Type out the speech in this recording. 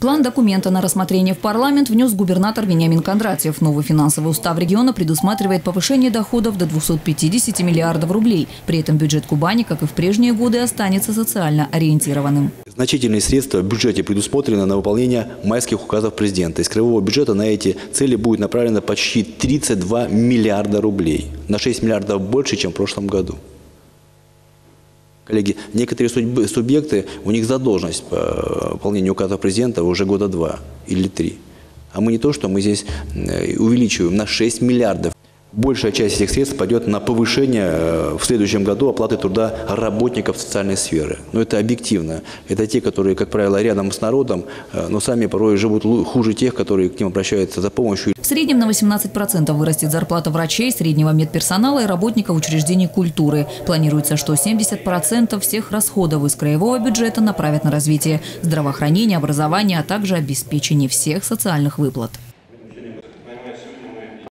План документа на рассмотрение в парламент внес губернатор Вениамин Кондратьев. Новый финансовый устав региона предусматривает повышение доходов до 250 миллиардов рублей. При этом бюджет Кубани, как и в прежние годы, останется социально ориентированным. Значительные средства в бюджете предусмотрены на выполнение майских указов президента. Из краевого бюджета на эти цели будет направлено почти 32 миллиарда рублей. На 6 миллиардов больше, чем в прошлом году. Коллеги, некоторые субъекты, у них задолженность по выполнению указа президента уже года два или три. А мы не то, что мы здесь э, увеличиваем на 6 миллиардов. Большая часть этих средств пойдет на повышение э, в следующем году оплаты труда работников социальной сферы. Но это объективно. Это те, которые, как правило, рядом с народом, э, но сами порой живут хуже тех, которые к ним обращаются за помощью. В среднем на 18% вырастет зарплата врачей, среднего медперсонала и работников учреждений культуры. Планируется, что 70% всех расходов из краевого бюджета направят на развитие здравоохранения, образования, а также обеспечение всех социальных выплат.